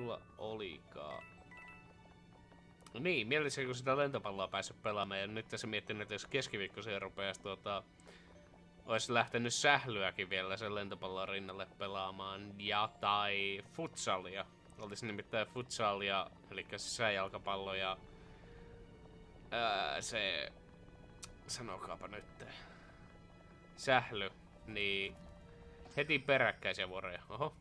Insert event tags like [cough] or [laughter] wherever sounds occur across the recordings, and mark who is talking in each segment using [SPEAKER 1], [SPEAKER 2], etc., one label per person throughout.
[SPEAKER 1] mulla olikaan? No niin, mielessä kun sitä lentopalloa päässyt pelaamaan ja nyt tässä miettinyt, että jos keskiviikkoisen rupeaisi tuota, olisi lähtenyt sählyäkin vielä sen lentopallon rinnalle pelaamaan ja tai futsalia. Olisi nimittäin futsalia, eli sisäjalkapallo ja ää, se, sanokaapa nyt, sähly, niin heti peräkkäisiä vuoroja. Oho,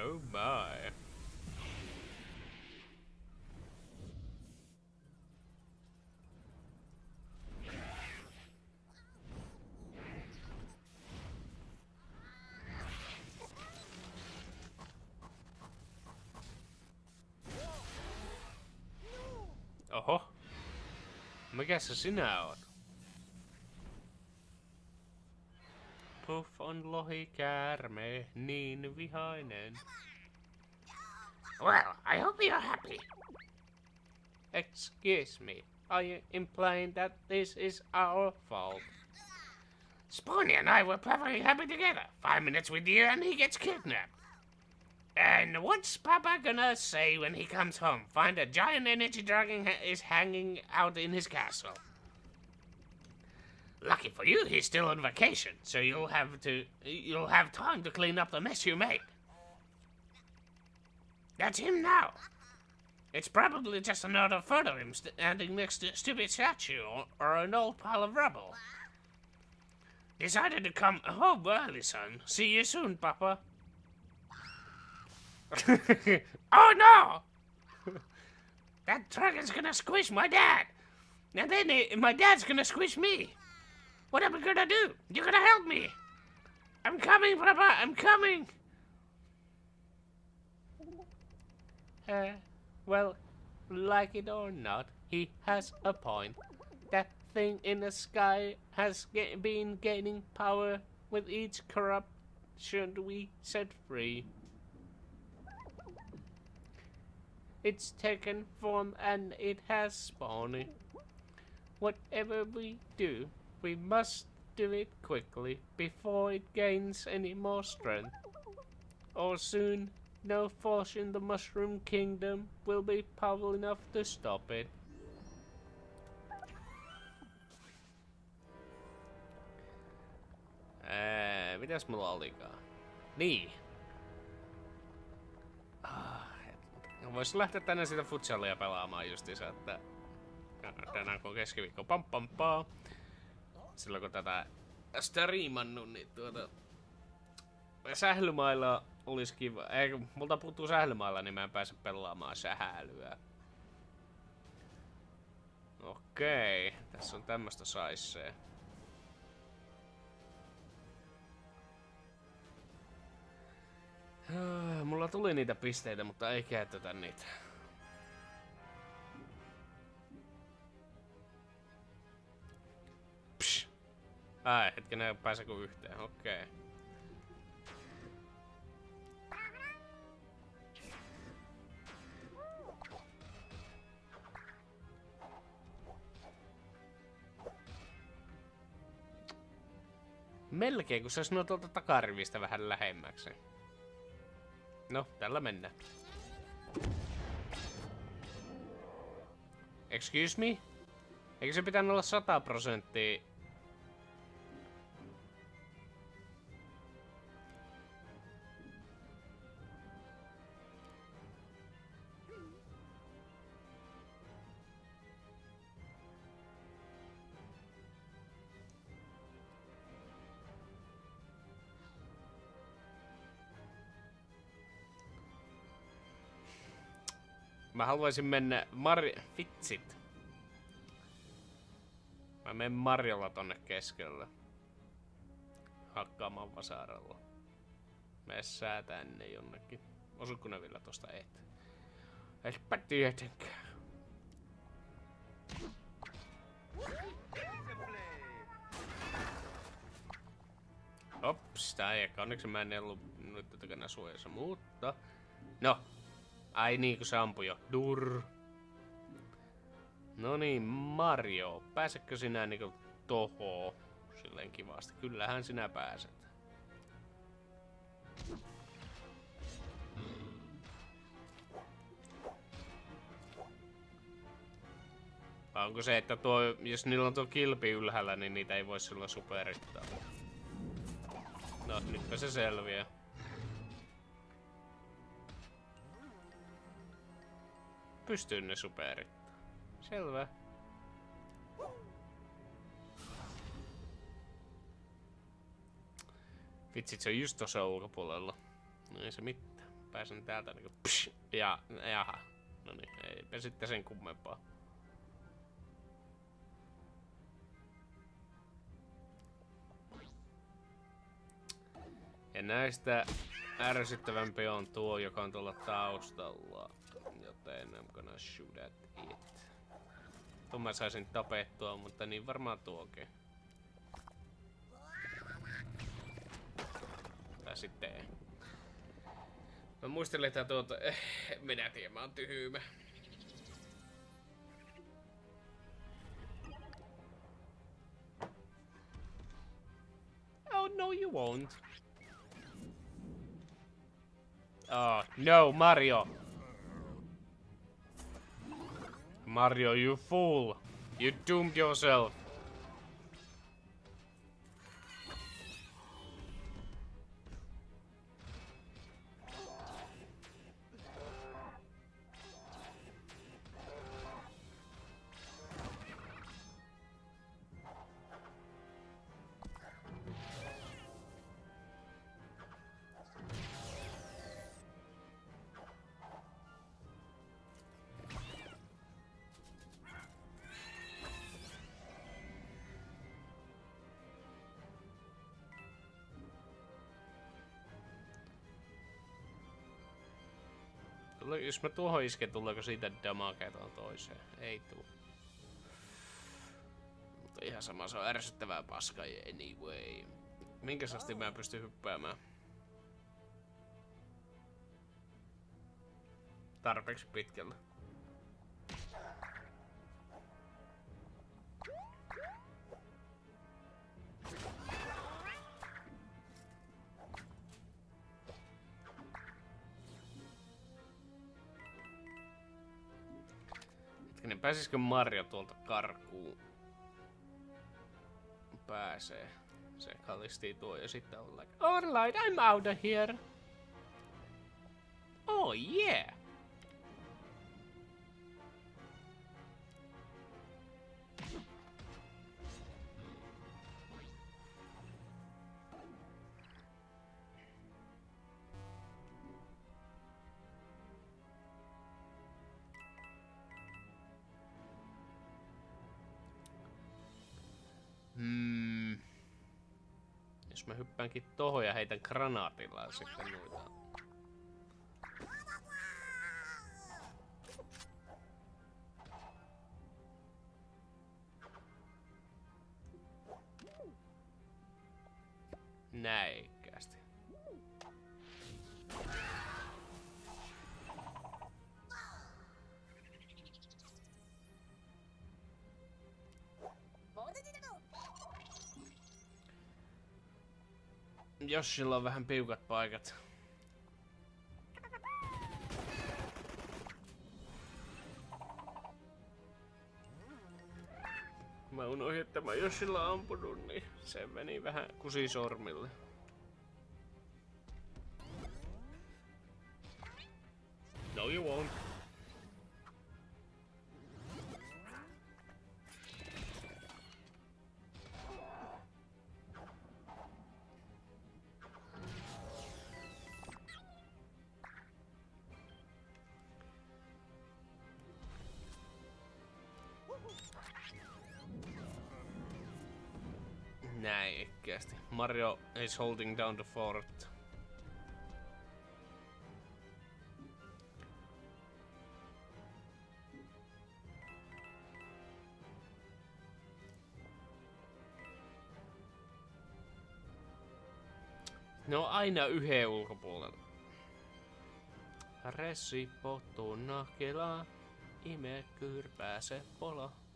[SPEAKER 1] Oh my. Oho. Mikä se sinä on? Puff on lohikäärme, niin vihainen.
[SPEAKER 2] Well, I hope you're happy.
[SPEAKER 1] Excuse me, are you implying that this is our fault?
[SPEAKER 2] Spawny and I were perfectly happy together. Five minutes with you and he gets kidnapped. And what's Papa gonna say when he comes home? Find a giant energy dragon ha- is hanging out in his castle. Lucky for you, he's still on vacation, so you'll have to you'll have time to clean up the mess you made. That's him now. It's probably just another photo of him standing next to a stupid statue or, or an old pile of rubble. Decided to come home early, son. See you soon, Papa. [laughs] oh no! that dragon's gonna squish my dad! And then my dad's gonna squish me! What am I gonna do? You're gonna help me! I'm coming, Papa! I'm coming!
[SPEAKER 1] Uh, well, like it or not, he has a point. That thing in the sky has ga- been gaining power with each corruption we set free. It's taken form and it has spawned. Whatever we do, we must do it quickly before it gains any more strength. Or soon, no force in the Mushroom Kingdom will be powerful enough to stop it. Ää, mitäs mulla olikaan? Niin. Ah, Vois lähteä tänne sitä futsalia pelaamaan justiinsa, että tänään kun keskiviikko pam pam pam. Silloin kun tätä striimannut, niin tuota... Sählymailla olisi kiva. Ei, multa puuttuu sählymailla, niin mä en pääse pelaamaan sähälyä. Okei, tässä on tämmöstä saissee. Mulla tuli niitä pisteitä, mutta ei käytetä niitä. Ai, hetken, pääsekö yhteen? Okei. Okay. Melkein, kun se olisi tuolta takarivistä vähän lähemmäksi. No, tällä mennään. Excuse me? Eikö se pitänyt olla 100 prosenttia? Haluaisin mennä Mari... Vitsit. Mä menen Marjolla tonne keskelle. Hakkaamaan vasaralla. Mene sää tänne jonnekin. Osuuko ne vielä tosta eteen? Eipä tietenkään. Ops, tää ei ehkä. Onneksi mä en ollut nyt takana suojassa, mutta... No, Ai niin, kun se ampui jo. Dur. No niin, Mario. Pääsekö sinä niinku toho? hirveän kivasti. Kyllähän sinä pääset. Vai onko se, että tuo, jos niillä on tuo kilpi ylhäällä, niin niitä ei voi silloin superittaa? No, nytpä se selviää. Pystyy ne superittaa. Selvä. Vitsit, se on just tuossa ulkopuolella. No ei se mitään. Pääsen täältä niinku psh, ja jaha. No niin, eipä sitten sen kummempaa. Ja näistä ärsyttävämpi on tuo, joka on tuolla taustalla. Joten I'm gonna shoot at it. Tuon mä saisin tapettua, mutta niin varmaan tuokin. Tai sitten ei. Mä muistelin, että tuota... Eh, minä tiedän, mä oon tyhmä. Oh, no you won't. Oh, no, Mario. Mario, you fool. You doomed yourself. Jos mä tuohon isken, tuleeko siitä damagea tuohon toiseen? Ei tuu. Mutta ihan sama, se on ärsyttävää paska anyway. Minkä asti mä pystyn hyppäämään? Tarpeeksi pitkällä. Pääsisikö Mario tuolta karkuun? Pääsee. Se kallistii tuo ja sitten on like, Alright, I'm out of here. Oh yeah. Mä hyppäänkin tohon ja heitän granaatilla sitten noita. Joshilla on vähän piukat paikat. Mä unohdin, että mä Joshilla ampunut, niin se meni vähän kusisormille. No you won't. Mario is holding down the fort. Ne on aina yhden ulkopuolella. Resipo tunna kelaa, ime kyrpää se pola.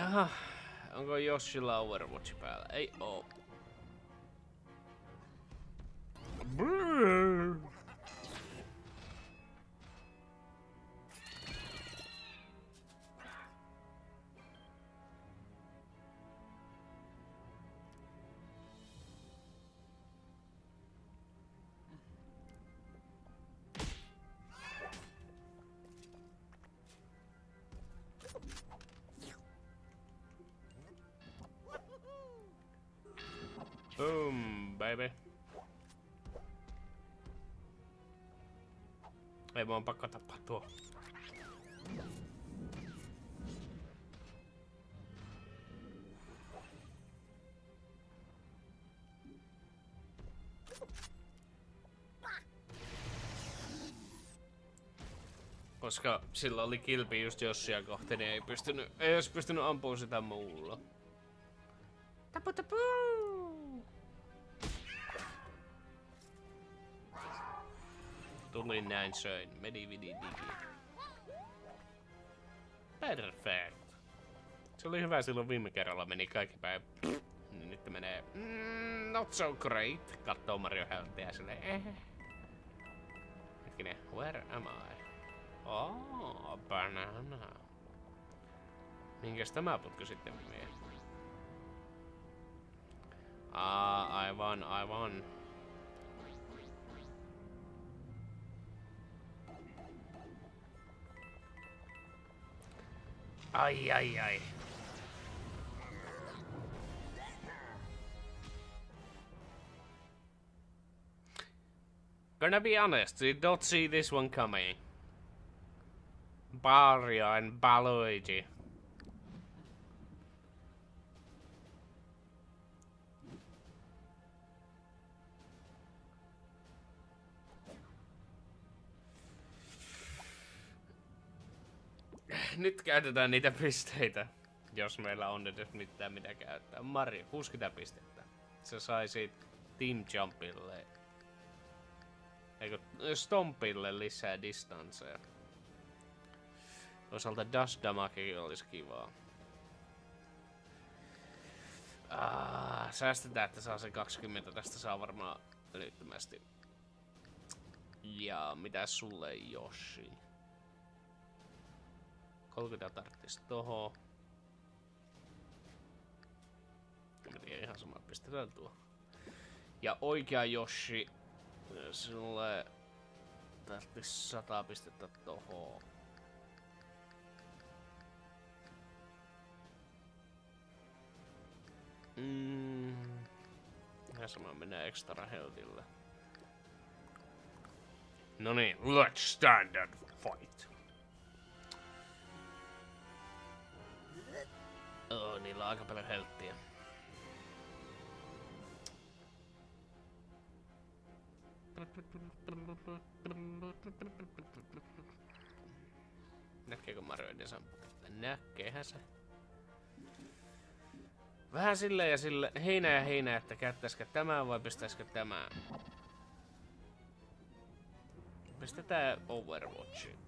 [SPEAKER 1] Aha, onko Joshilla Overwatch päällä? Ei oo. Brrr. Baby. Ei mun on pakko tappaa tuo. Koska sillä oli kilpi just Jossia kohti, niin ei pystynyt, ei olisi pystynyt ampumaan sitä muulla. Tapu tapu! Tuli näin söin. Medi vidi digi. Perfect. Se oli hyvä silloin viime kerralla meni kaikki päin. Niin nyt menee mm, not so great. Kattoo Mario Healthia silleen eh. Hetkinen, where am I? Oh, banana. Minkäs tämä putku sitten menee? Aa, aivan, aivan. Ai, ai, ai. Gonna be honest, did not see this one coming. Mario and Baluigi. Nyt käytetään niitä pisteitä. Jos meillä on edes mitään mitä käyttää. Mario, 60 pistettä. Se sai siitä Team Jumpille. Eikö Stompille lisää distansseja. Toisaalta Dash Damagekin olisi kivaa. Ah, säästetään, että saa se 20. Tästä saa varmaan älyttömästi. Ja mitä sulle, Yoshi? 30 tarttis toho. En tiedä, ihan sama, pistetään tuo. Ja oikea Yoshi, sulle tarttis 100 pistettä toho. Mm. Ja sama menee extra healthille. No niin, let's stand and fight. Niillä on aika paljon helttiä. Näkeekö Mario edes Näkeehän se. Vähän sille ja sille, heinä ja heinä, että käyttäisikö tämä vai pistäisikö tämä. Pistetään Overwatchiin.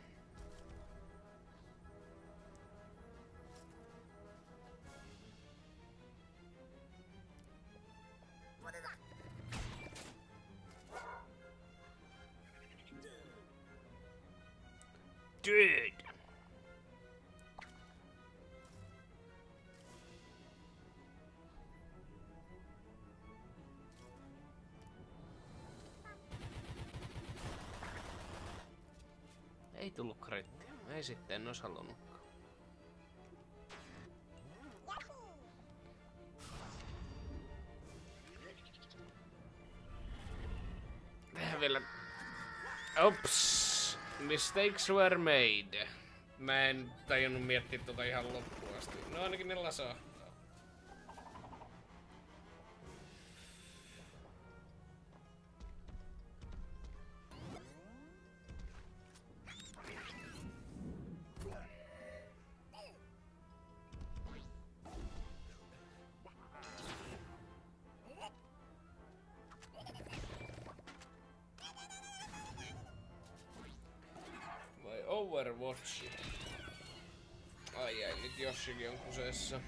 [SPEAKER 1] Ei tullut krittiä. Ei sitten, en ois halunnutkaan. Tähän vielä... Ops! Mistakes were made. Mä en tajunnut miettiä tota ihan loppuun asti. No ainakin ne lasaa. Overwatch. Ai ai, nyt Jossikin on kuseessa.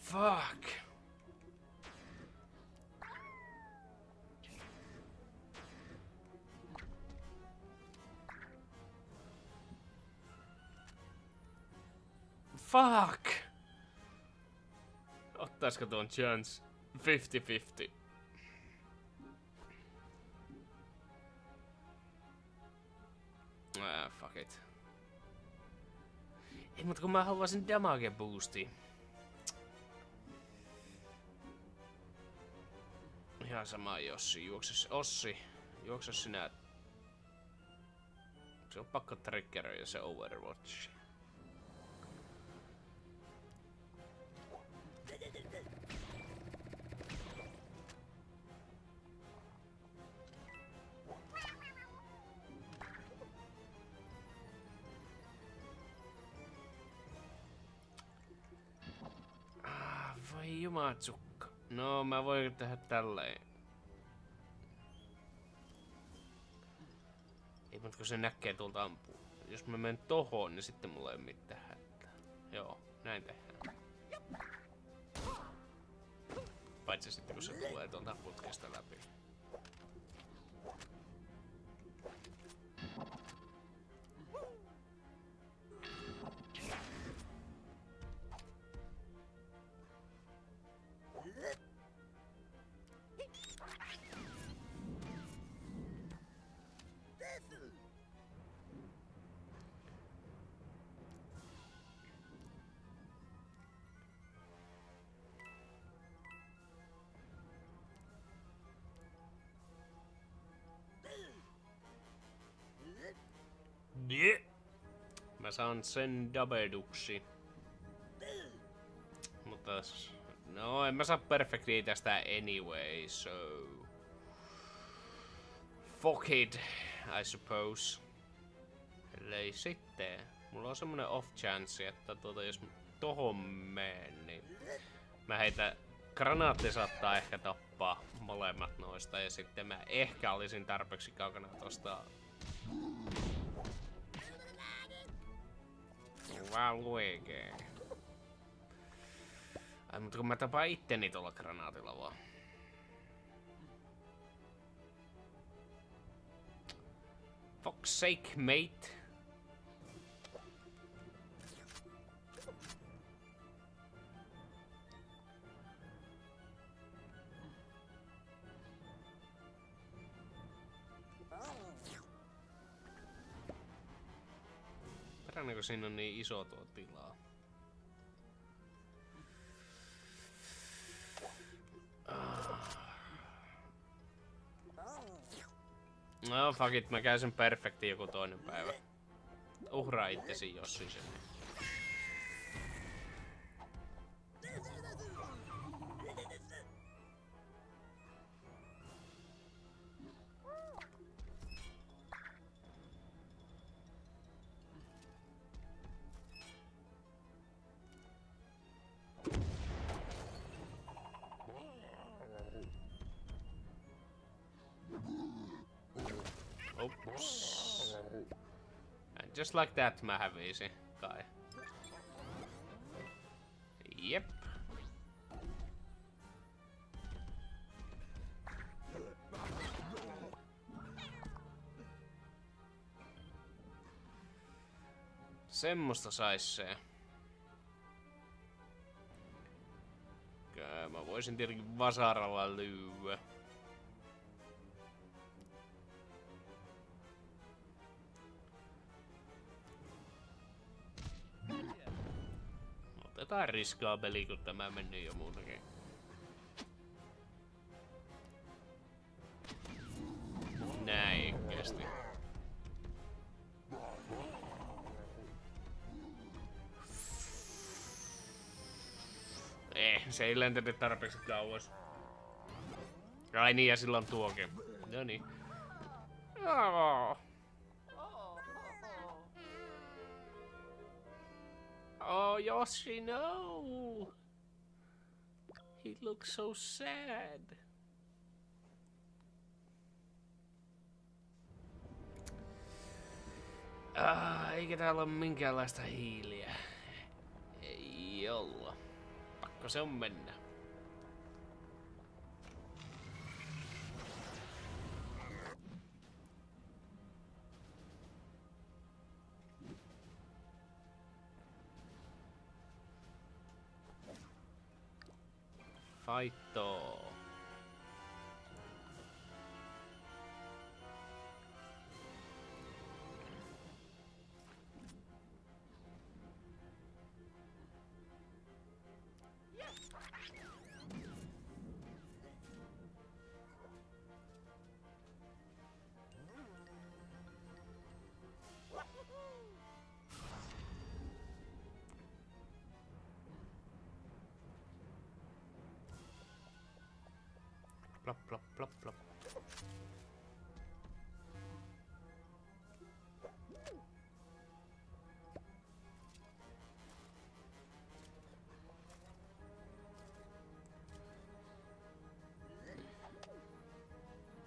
[SPEAKER 1] Fuck. Fuck! Ottaisko tuon chance? 50-50. Ah, fuck it. Ei, mutta kun mä haluaisin damage boosti. Ihan sama Jossi, juokses Ossi, juokses sinä. Se on pakko triggeröidä se Overwatch. Voi jumatsukka. No, mä voin tehdä tälleen. Ei, mutta kun se näkee tuolta ampuu. Jos mä menen tohon, niin sitten mulla ei mitään hätää. Joo, näin tehdään. Paitsi sitten kun se tulee tuolta putkesta läpi. Nie. Mä saan sen dabeduksi. Mutta... No, en mä saa perfectia tästä anyway, so... Fuck it, I suppose. Ellei sitten. Mulla on semmonen off chance, että tuota, jos tohon meen, niin... Mä heitän... Granaatti saattaa ehkä tappaa molemmat noista, ja sitten mä ehkä olisin tarpeeksi kaukana tosta Vaan luekee. Ai, mutta kun mä tapaan itteni tuolla granaatilla vaan. Fuck's sake, mate. Kun siinä on niin iso tuo tilaa. No fuck it, mä käyn sen perfekti joku toinen päivä. Uhraa itsesi Jossi sen. Oops. And just like that mä hävisin, kai. Jep. Semmosta sais se. Mä voisin tietenkin vasaralla lyödä. Otetaan riskaa peli, kun tämä mennyt jo muutenkin. Näin kesti. Eh, se ei lentänyt tarpeeksi kauas. Ai niin, ja silloin tuokin. No niin. Joo. Oh, Yoshi, no! He looks so sad. Ah, eikä täällä ole minkäänlaista hiiliä. Ei olla. Pakko se on mennä. Fighto. Plop, plop, plop, plop.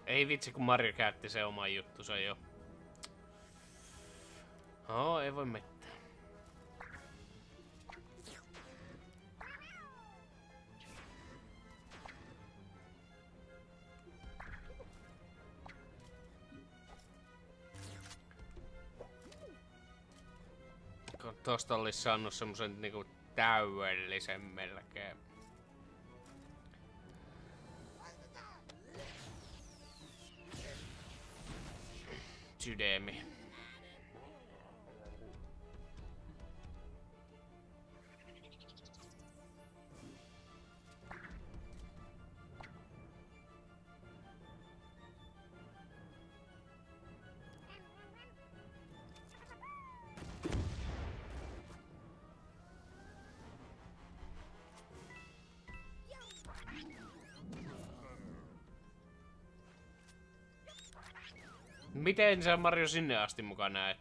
[SPEAKER 1] Ei vitsi, kun Mario käytti se oma juttunsa jo. Oo, ei voi mitään. Tosta olisi saanut semmosen niinku täydellisen melkein. Miten sä Mario sinne asti mukaan näet?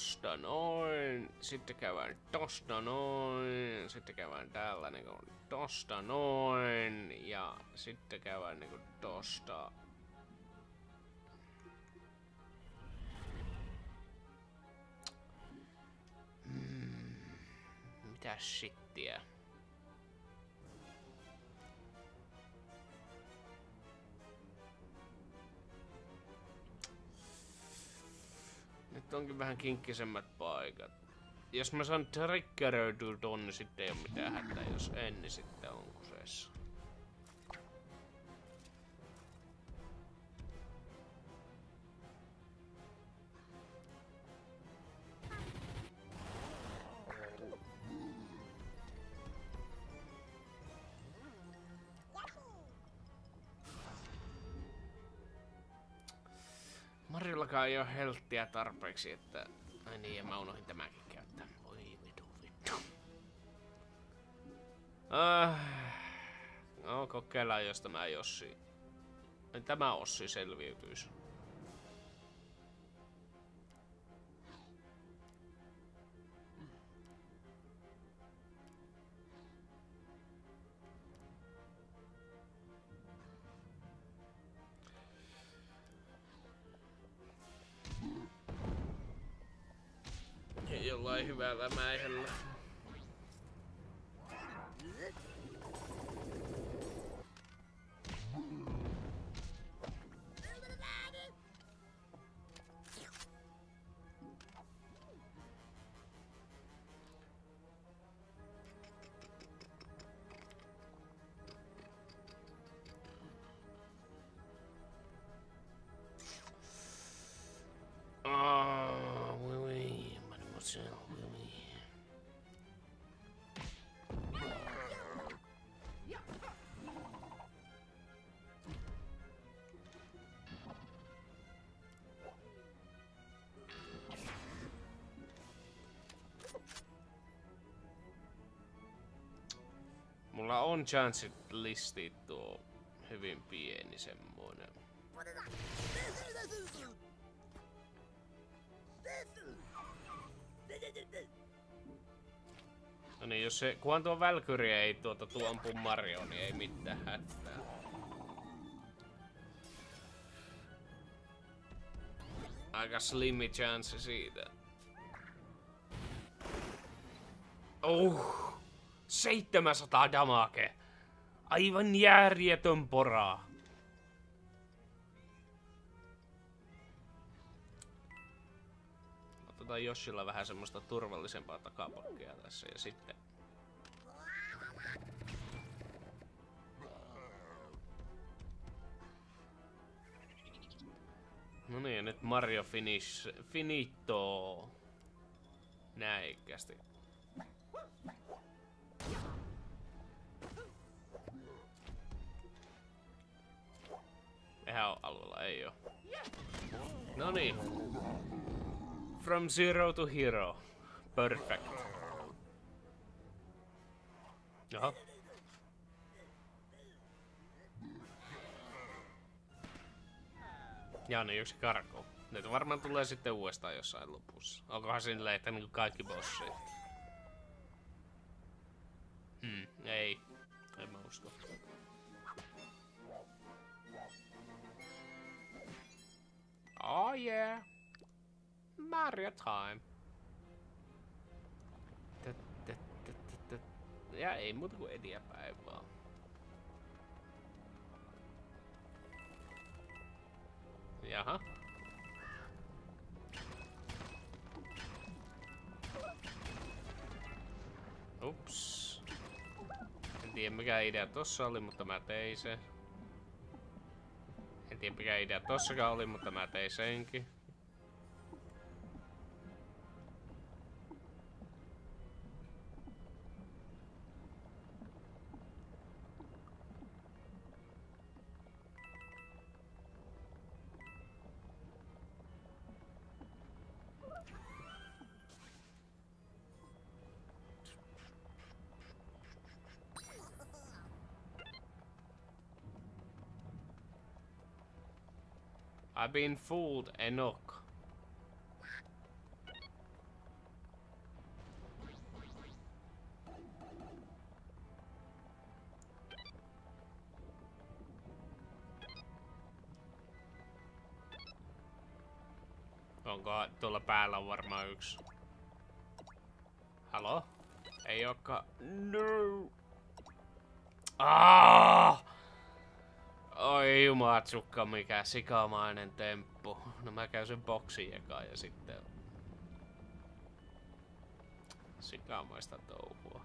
[SPEAKER 1] Tosta noin. Sitten käydään tosta noin. Sitten käydään täällä niinku tosta noin. Ja sitten käydään niinku tosta. Mm, mitä shittiä? Onkin vähän kinkkisemmät paikat. Jos mä saan triggeröityä ton, niin sitten ei oo mitään hätää. Jos en, niin sitten on kuseessa. Marjollakaan ei ole helttiä tarpeeksi, että... Ai niin, ja mä unohdin tämäkin käyttää. Voi vitu vittu. Ah. No, kokeillaan, jos tämä Jossi... Tämä Ossi selviytyisi. Jollain hyvällä mäihällä. Mulla on chanceit listit tuo hyvin pieni semmoinen. No niin, jos se, kunhan tuo Valkyrie ei tuota tuo ampu Mario, niin ei mitään hätää. Aika slimmi chance siitä. Oh, 700 damage. Aivan järjetön poraa. Otetaan Joshilla vähän semmoista turvallisempaa takapakkia tässä ja sitten... No niin, nyt Mario finish, finito. Näikästi. Eihän ole alueella, ei oo. No niin. From zero to hero. Perfect. Jaha. Ja niin yksi karko. Nyt varmaan tulee sitten uudestaan jossain lopussa. Onkohan silleen, että niin kaikki bossit? Hmm, ei. Oh yeah. Mario time. Ja ei muuta kuin eteenpäin vaan. Jaha. Ups. En tiedä mikä idea tossa oli, mutta mä tein sen. Mikä idea tossakaan oli, mutta mä tein senkin. I've been fooled, Enoch. Onko tuolla päällä varmaan yksi? Halo? Ei ooka... No! Ah! Oi jumatsukka, mikä sikamainen temppu. No mä käyn sen boksin ekaan ja sitten... Sikamaista touhua.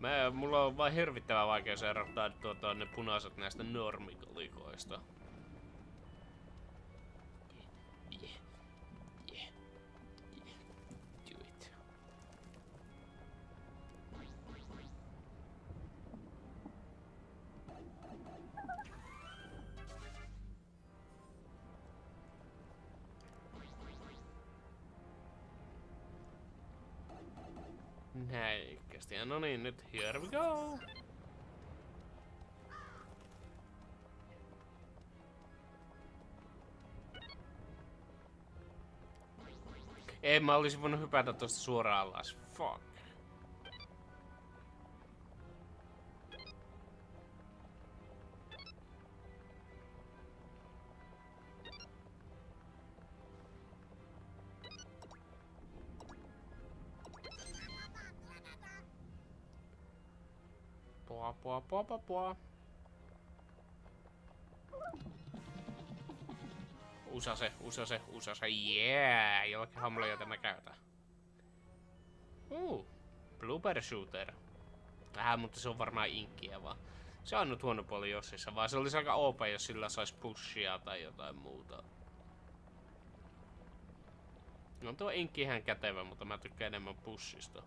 [SPEAKER 1] Mä, mulla on vain hirvittävä vaikeus erottaa tuota, ne punaiset näistä normikolikoista. Näikästi. No niin, nyt here we go. En mä olisin voinut hypätä tosta suoraan alas. Fuck. Pua, pua, pua, pua. Usa se, usa se, usa se. Yeah! Jollakin hammolla, jota mä käytän. Uh, blooper shooter. Äh, mutta se on varmaan inkkiä vaan. Se on nyt huono puoli Jossissa, vaan se olisi aika OP, jos sillä sais pushia tai jotain muuta. No tuo inkki ihan kätevä, mutta mä tykkään enemmän pushista.